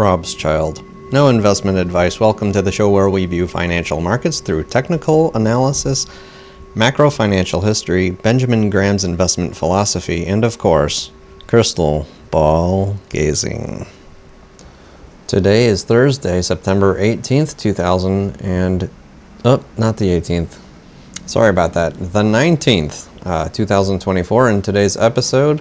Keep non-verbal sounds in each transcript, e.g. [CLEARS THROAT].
Robschild. No investment advice. Welcome to the show where we view financial markets through technical analysis, macro financial history, Benjamin Graham's investment philosophy, and of course, crystal ball gazing. Today is Thursday, September 18th, 2000 and oh, not the 18th. Sorry about that. The 19th, uh, 2024. In today's episode,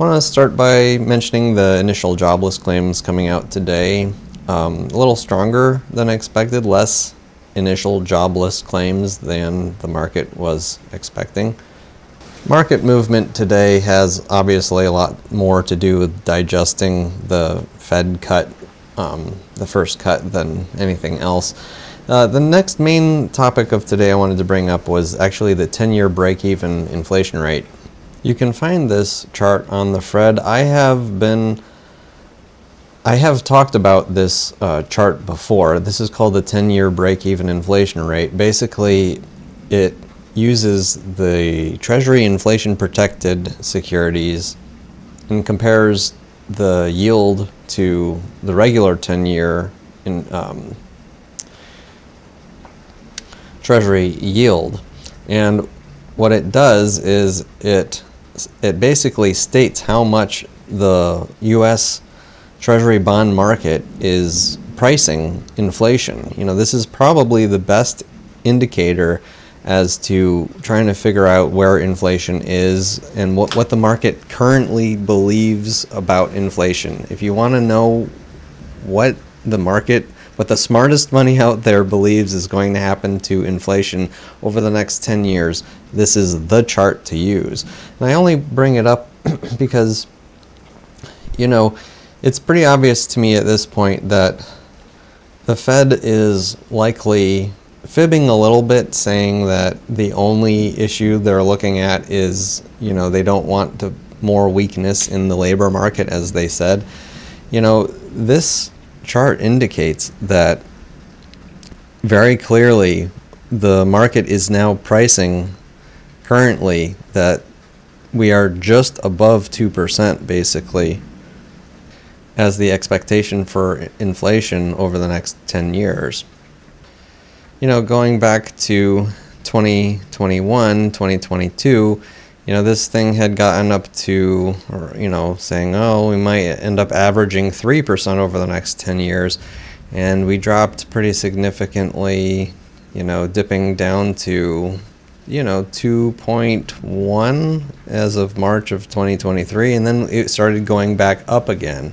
I want to start by mentioning the initial jobless claims coming out today. Um, a little stronger than I expected, less initial jobless claims than the market was expecting. Market movement today has obviously a lot more to do with digesting the Fed cut, um, the first cut, than anything else. Uh, the next main topic of today I wanted to bring up was actually the 10 year break even inflation rate. You can find this chart on the FRED. I have been I have talked about this uh, chart before. This is called the 10 year break even inflation rate. Basically, it uses the Treasury inflation protected securities and compares the yield to the regular 10 year in, um, Treasury yield. And what it does is it, it basically states how much the U.S. Treasury bond market is pricing inflation. You know, this is probably the best indicator as to trying to figure out where inflation is and what, what the market currently believes about inflation. If you want to know what the market, what the smartest money out there believes is going to happen to inflation over the next 10 years, this is the chart to use. And I only bring it up [CLEARS THROAT] because, you know, it's pretty obvious to me at this point that the Fed is likely fibbing a little bit, saying that the only issue they're looking at is, you know, they don't want to, more weakness in the labor market, as they said. You know, this chart indicates that very clearly the market is now pricing currently that we are just above 2% basically as the expectation for inflation over the next 10 years. You know, going back to 2021, 2022, you know, this thing had gotten up to, or, you know, saying, oh, we might end up averaging 3% over the next 10 years. And we dropped pretty significantly, you know, dipping down to, you know, 2.1 as of March of 2023. And then it started going back up again.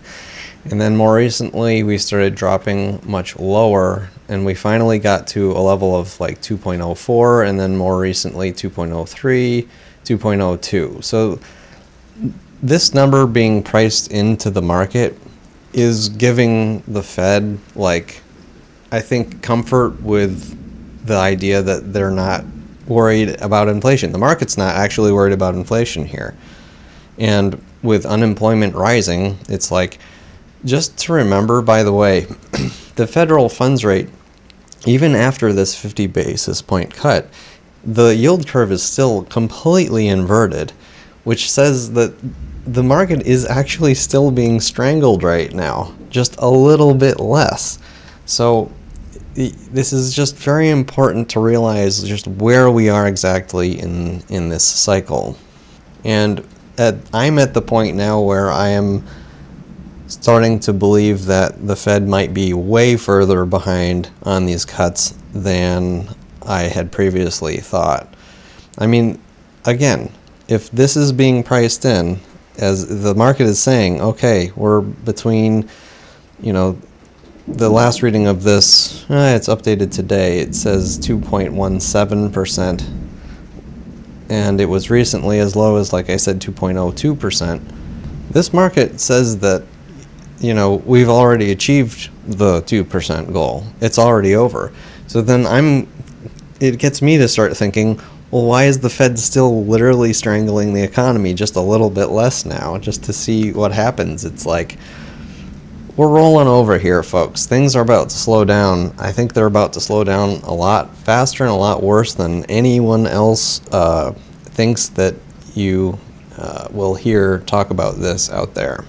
And then more recently, we started dropping much lower, and we finally got to a level of like 2.04, and then more recently 2.03, 2.02. So this number being priced into the market is giving the Fed like I think comfort with the idea that they're not worried about inflation. The market's not actually worried about inflation here. And with unemployment rising, it's like just to remember, by the way, [CLEARS THROAT] the federal funds rate, even after this 50 basis point cut, the yield curve is still completely inverted, which says that the market is actually still being strangled right now, just a little bit less. So this is just very important to realize just where we are exactly in in this cycle. And at, I'm at the point now where I am starting to believe that the Fed might be way further behind on these cuts than I had previously thought. I mean, again, if this is being priced in, as the market is saying, okay, we're between, you know, the last reading of this, eh, it's updated today. It says 2.17%, and it was recently as low as, like I said, 2.02%. This market says that you know, we've already achieved the 2% goal. It's already over. So then I'm, it gets me to start thinking, well, why is the Fed still literally strangling the economy just a little bit less now, just to see what happens? It's like, we're rolling over here, folks. Things are about to slow down. I think they're about to slow down a lot faster and a lot worse than anyone else uh, thinks that you uh, will hear talk about this out there.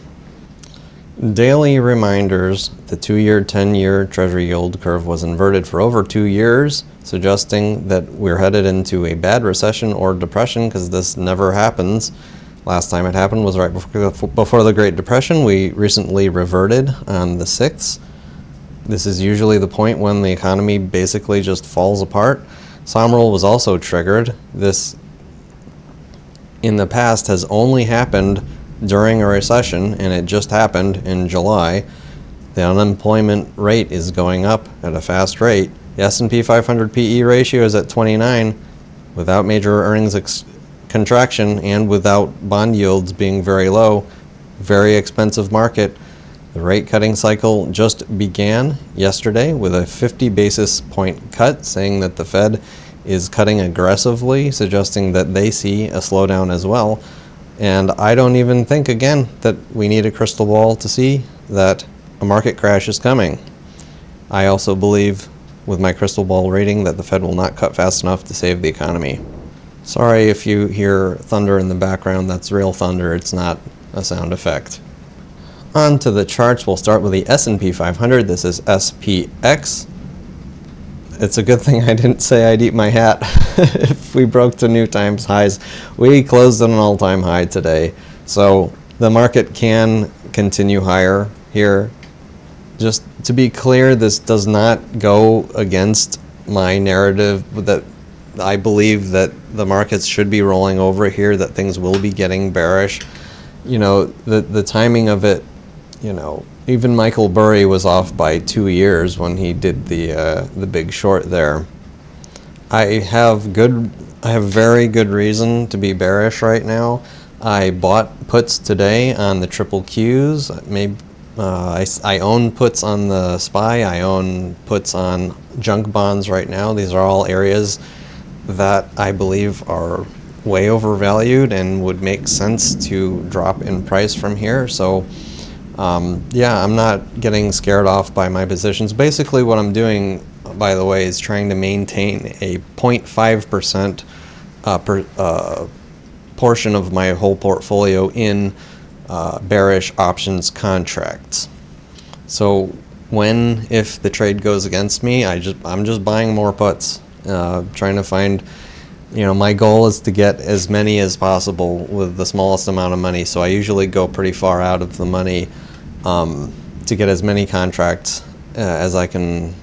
daily reminders the two year, 10 year Treasury yield curve was inverted for over two years, suggesting that we're headed into a bad recession or depression because this never happens. Last time it happened was right before the Great Depression. We recently reverted on the 6th. This is usually the point when the economy basically just falls apart. Sahm rule was also triggered. This, in the past, has only happened during a recession, and it just happened in July. The unemployment rate is going up at a fast rate. The S&P 500 PE ratio is at 29 without major earnings contraction and without bond yields being very low, very expensive market. The rate cutting cycle just began yesterday with a 50 basis point cut, saying that the Fed is cutting aggressively, suggesting that they see a slowdown as well. And I don't even think, again, that we need a crystal ball to see that a market crash is coming. I also believe, with my crystal ball reading, that the Fed will not cut fast enough to save the economy. Sorry if you hear thunder in the background, that's real thunder, it's not a sound effect. On to the charts, we'll start with the S&P 500. This is SPX. It's a good thing I didn't say I'd eat my hat [LAUGHS] if we broke to new times highs. We closed at an all-time high today, so the market can continue higher here. Just to be clear, this does not go against my narrative that I believe that the markets should be rolling over here, that things will be getting bearish. You know, the, the timing of it, you know, even Michael Burry was off by two years when he did the, uh, the big short there. I have good, I have very good reason to be bearish right now. I bought puts today on the triple Qs. Maybe uh, I, I own puts on the SPY. I own puts on junk bonds right now. These are all areas that I believe are way overvalued and would make sense to drop in price from here. So um, yeah, I'm not getting scared off by my positions. Basically what I'm doing, by the way, is trying to maintain a 0.5% uh, per, uh, portion of my whole portfolio in uh, bearish options contracts. So when, if the trade goes against me, I just, I'm just buying more puts uh, trying to find you know my goal is to get as many as possible with the smallest amount of money so i usually go pretty far out of the money um, to get as many contracts uh, as i can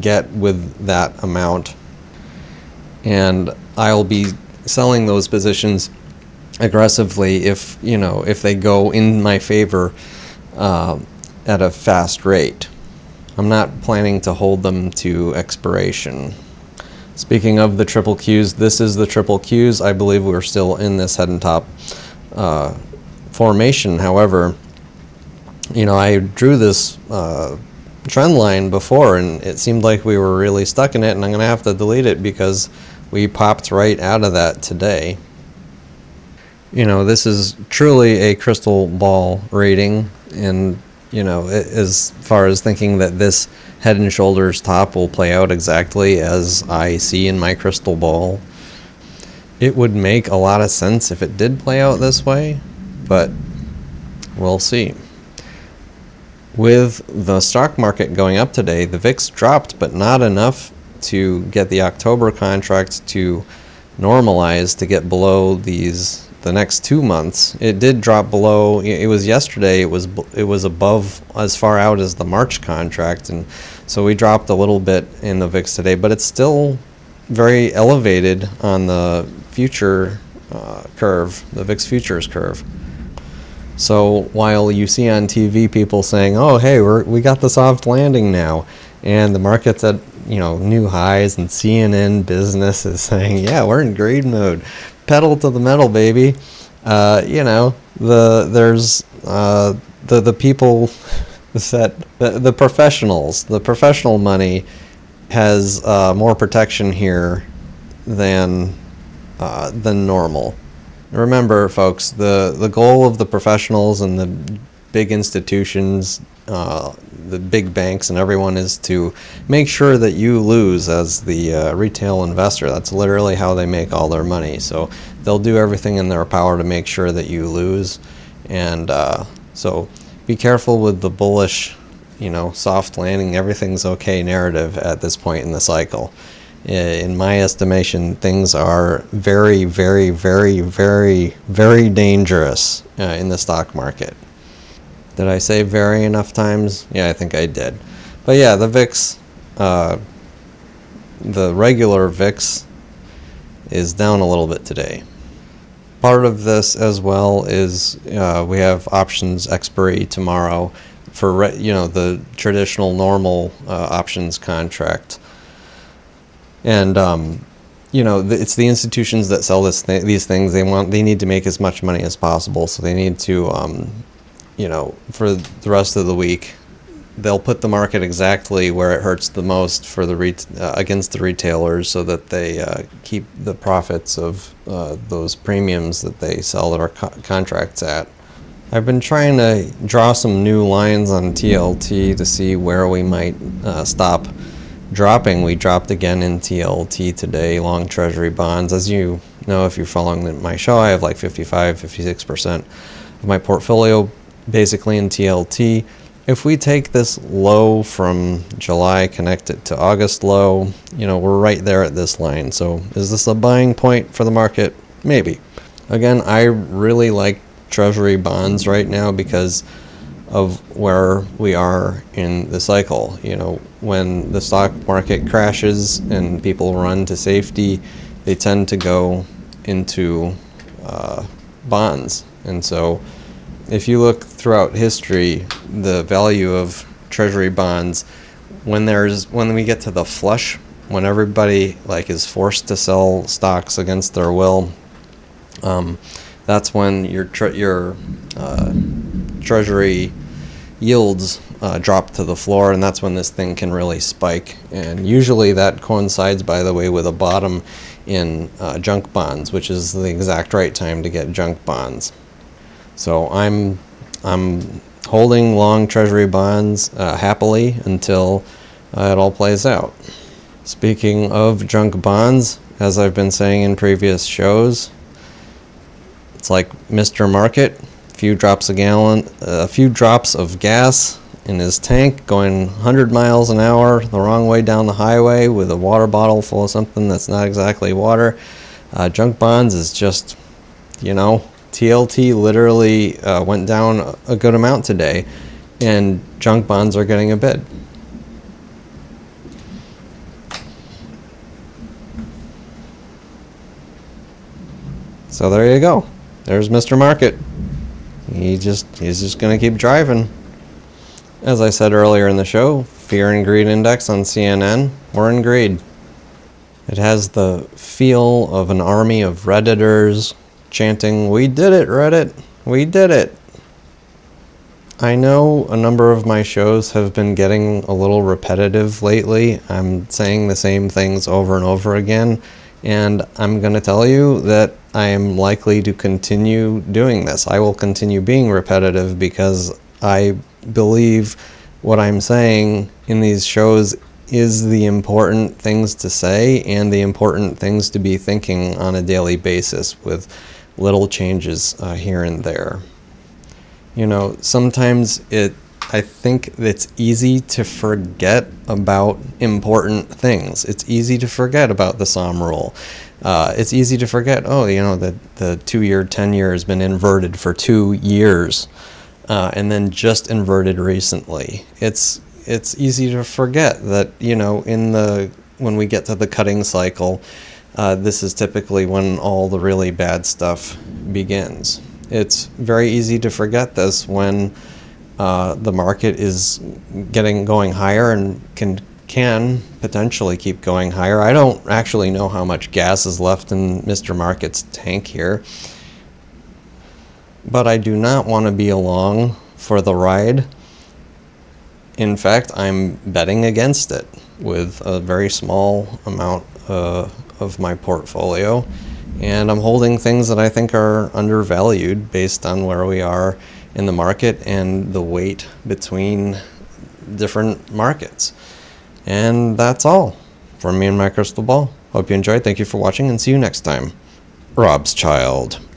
get with that amount and i'll be selling those positions aggressively if you know if they go in my favor uh, at a fast rate i'm not planning to hold them to expiration Speaking of the triple Qs, this is the triple Qs. I believe we're still in this head and top uh, formation. However, you know, I drew this uh, trend line before and it seemed like we were really stuck in it and I'm going to have to delete it because we popped right out of that today. You know, this is truly a crystal ball rating and, you know, as far as thinking that this Head and Shoulders top will play out exactly as I see in my crystal ball. It would make a lot of sense if it did play out this way, but we'll see. With the stock market going up today, the VIX dropped, but not enough to get the October contract to normalize to get below these the next two months. It did drop below. It was yesterday. It was it was above as far out as the March contract, and so we dropped a little bit in the VIX today, but it's still very elevated on the future uh, curve, the VIX futures curve. So while you see on TV people saying, "Oh, hey, we're we got the soft landing now," and the market's at you know new highs, and CNN Business is [LAUGHS] saying, "Yeah, we're in grade mode." Pedal to the metal, baby. Uh, you know, the there's uh, the the people [LAUGHS] that the, the professionals, the professional money has uh, more protection here than uh, than normal. Remember, folks, the the goal of the professionals and the big institutions uh, the big banks and everyone is to make sure that you lose as the uh, retail investor. That's literally how they make all their money. So they'll do everything in their power to make sure that you lose. And uh, so be careful with the bullish, you know, soft landing, everything's okay narrative at this point in the cycle. In my estimation, things are very, very, very, very, very dangerous uh, in the stock market. Did I say very enough times? Yeah, I think I did. But yeah, the VIX, uh, the regular VIX is down a little bit today. Part of this as well is uh, we have options expiry tomorrow for you know the traditional normal uh, options contract, and um, you know the, it's the institutions that sell this th- these things. They want they need to make as much money as possible, so they need to um, you know for the rest of the week they'll put the market exactly where it hurts the most for the re- uh, against the retailers so that they uh, keep the profits of uh, those premiums that they sell their co- contracts at. I've been trying to draw some new lines on TLT to see where we might uh, stop dropping. We dropped again in TLT today, long treasury bonds. As you know, if you're following my show, I have like 55, 56% of my portfolio basically in TLT if we take this low from July, connect it to August low, you know, we're right there at this line. So is this a buying point for the market? Maybe. Again, I really like treasury bonds right now because of where we are in the cycle. You know, when the stock market crashes and people run to safety, they tend to go into uh, bonds. And so if you look throughout history, the value of treasury bonds, when there's when we get to the flush, when everybody like is forced to sell stocks against their will, um, that's when your tre- your uh, treasury yields uh, drop to the floor, and that's when this thing can really spike. And usually that coincides, by the way, with a bottom in uh, junk bonds, which is the exact right time to get junk bonds. So I'm I'm holding long treasury bonds uh, happily until uh, it all plays out. Speaking of junk bonds, as I've been saying in previous shows, it's like Mr. Market, a few drops a gallon, uh, a few drops of gas in his tank going 100 miles an hour the wrong way down the highway with a water bottle full of something that's not exactly water. Uh, junk bonds is just, you know, TLT literally uh, went down a good amount today, and junk bonds are getting a bid. So there you go. There's Mr. Market. He just he's just going to keep driving. As I said earlier in the show, Fear and Greed Index on CNN, we're in greed. It has the feel of an army of Redditors chanting, We did it, Reddit! We did it! I know a number of my shows have been getting a little repetitive lately. I'm saying the same things over and over again, and I'm going to tell you that I am likely to continue doing this. I will continue being repetitive because I believe what I'm saying in these shows is the important things to say and the important things to be thinking on a daily basis with little changes uh, here and there. You know, sometimes it I think it's easy to forget about important things. It's easy to forget about the Sahm rule. Uh, it's easy to forget, oh, you know, the, the two year tenure has been inverted for two years uh, and then just inverted recently. It's, it's easy to forget that, you know, in the, when we get to the cutting cycle, uh, this is typically when all the really bad stuff begins. It's very easy to forget this when uh, the market is getting going higher and can can potentially keep going higher. I don't actually know how much gas is left in Mr. Market's tank here, but I do not want to be along for the ride. In fact, I'm betting against it with a very small amount uh, of my portfolio. And I'm holding things that I think are undervalued based on where we are in the market and the weight between different markets. And that's all from me and my crystal ball. Hope you enjoyed. Thank you for watching and see you next time. Robschild.